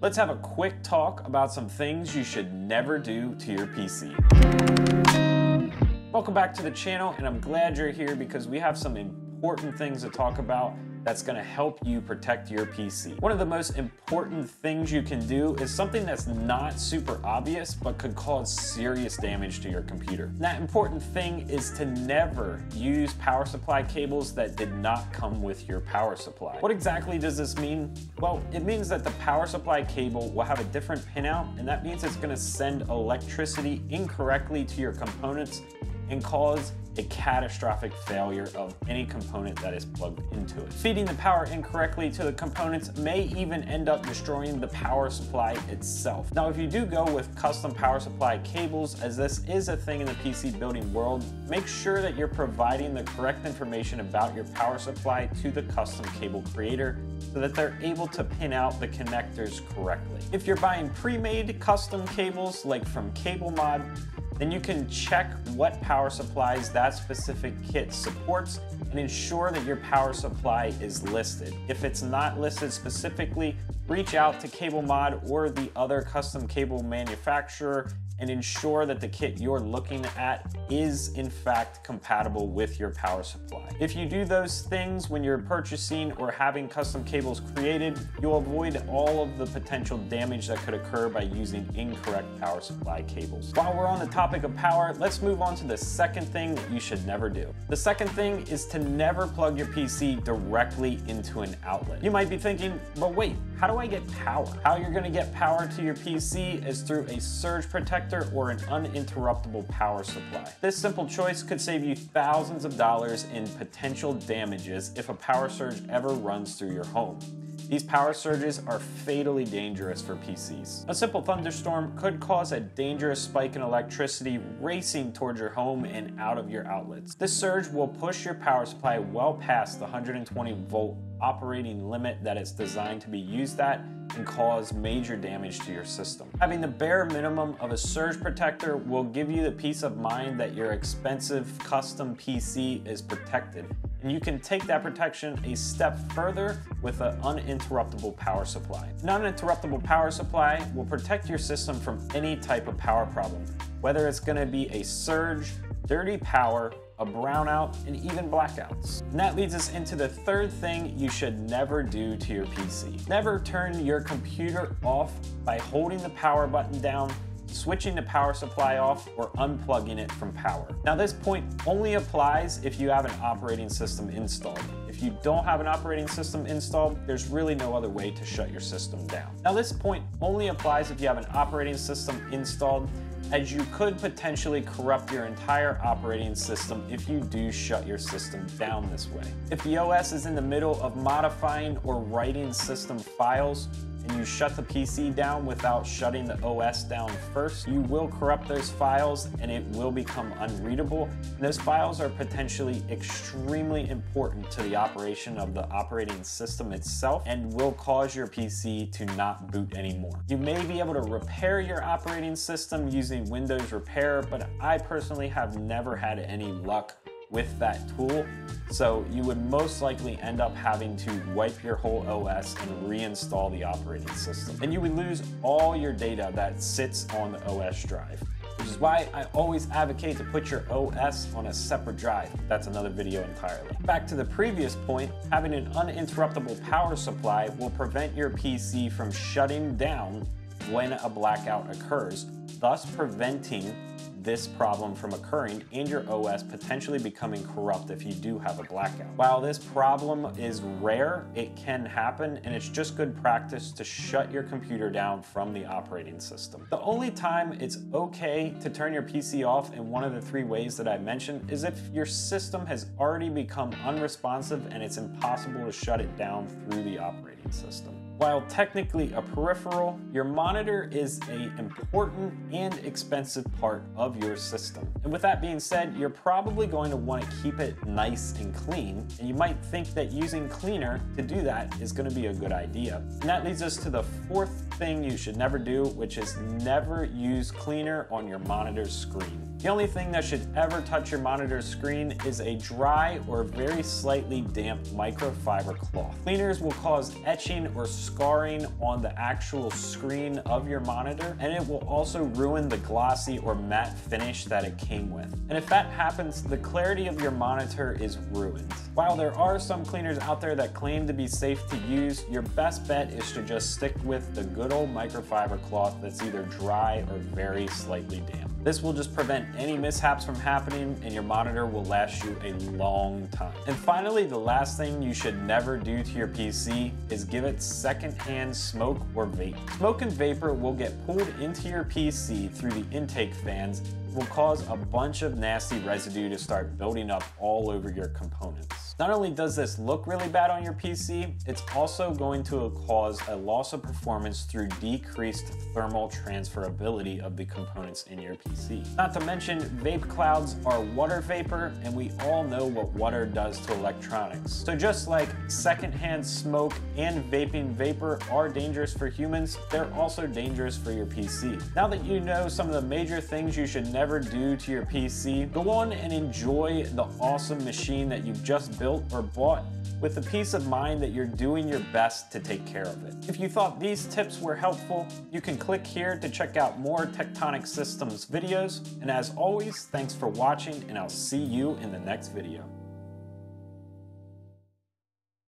Let's have a quick talk about some things you should never do to your PC. Welcome back to the channel and I'm glad you're here because we have some important things to talk about that's gonna help you protect your PC. One of the most important things you can do is something that's not super obvious, but could cause serious damage to your computer. That important thing is to never use power supply cables that did not come with your power supply. What exactly does this mean? Well, it means that the power supply cable will have a different pinout, and that means it's gonna send electricity incorrectly to your components and cause a catastrophic failure of any component that is plugged into it. Feeding the power incorrectly to the components may even end up destroying the power supply itself. Now, if you do go with custom power supply cables, as this is a thing in the PC building world, make sure that you're providing the correct information about your power supply to the custom cable creator so that they're able to pin out the connectors correctly. If you're buying pre-made custom cables like from CableMod, then you can check what power supplies that specific kit supports and ensure that your power supply is listed. If it's not listed specifically, reach out to CableMod or the other custom cable manufacturer and ensure that the kit you're looking at is in fact compatible with your power supply. If you do those things when you're purchasing or having custom cables created, you'll avoid all of the potential damage that could occur by using incorrect power supply cables. While we're on the topic of power, let's move on to the second thing that you should never do. The second thing is to never plug your PC directly into an outlet. You might be thinking, but wait, how do I get power? How you're gonna get power to your PC is through a surge protector or an uninterruptible power supply. This simple choice could save you thousands of dollars in potential damages if a power surge ever runs through your home. These power surges are fatally dangerous for PCs. A simple thunderstorm could cause a dangerous spike in electricity racing towards your home and out of your outlets. This surge will push your power supply well past the 120 volt operating limit that it's designed to be used at and cause major damage to your system. Having the bare minimum of a surge protector will give you the peace of mind that your expensive custom PC is protected. And you can take that protection a step further with an uninterruptible power supply. An uninterruptible power supply will protect your system from any type of power problem, whether it's gonna be a surge, dirty power, a brownout, and even blackouts. And that leads us into the third thing you should never do to your PC. Never turn your computer off by holding the power button down switching the power supply off, or unplugging it from power. Now this point only applies if you have an operating system installed. If you don't have an operating system installed, there's really no other way to shut your system down. Now this point only applies if you have an operating system installed as you could potentially corrupt your entire operating system if you do shut your system down this way. If the OS is in the middle of modifying or writing system files, you shut the PC down without shutting the OS down first, you will corrupt those files and it will become unreadable. Those files are potentially extremely important to the operation of the operating system itself and will cause your PC to not boot anymore. You may be able to repair your operating system using Windows Repair, but I personally have never had any luck with that tool. So you would most likely end up having to wipe your whole OS and reinstall the operating system. And you would lose all your data that sits on the OS drive which is why I always advocate to put your OS on a separate drive. That's another video entirely. Back to the previous point, having an uninterruptible power supply will prevent your PC from shutting down when a blackout occurs, thus preventing this problem from occurring and your OS potentially becoming corrupt if you do have a blackout. While this problem is rare, it can happen and it's just good practice to shut your computer down from the operating system. The only time it's okay to turn your PC off in one of the three ways that I mentioned is if your system has already become unresponsive and it's impossible to shut it down through the operating system. While technically a peripheral, your monitor is an important and expensive part of your system. And with that being said, you're probably going to want to keep it nice and clean, and you might think that using cleaner to do that is going to be a good idea. And that leads us to the fourth thing you should never do, which is never use cleaner on your monitor screen. The only thing that should ever touch your monitor screen is a dry or very slightly damp microfiber cloth. Cleaners will cause etching or scarring on the actual screen of your monitor, and it will also ruin the glossy or matte finish that it came with. And if that happens, the clarity of your monitor is ruined. While there are some cleaners out there that claim to be safe to use, your best bet is to just stick with the good old microfiber cloth that's either dry or very slightly damp. This will just prevent any mishaps from happening and your monitor will last you a long time. And finally, the last thing you should never do to your PC is give it secondhand smoke or vape. Smoke and vapor will get pulled into your PC through the intake fans will cause a bunch of nasty residue to start building up all over your components. Not only does this look really bad on your PC, it's also going to cause a loss of performance through decreased thermal transferability of the components in your PC. Not to mention, vape clouds are water vapor, and we all know what water does to electronics. So just like secondhand smoke and vaping vapor are dangerous for humans, they're also dangerous for your PC. Now that you know some of the major things you should never do to your PC, go on and enjoy the awesome machine that you've just built built or bought with the peace of mind that you're doing your best to take care of it. If you thought these tips were helpful, you can click here to check out more TechTonik Systems videos. And as always, thanks for watching and I'll see you in the next video.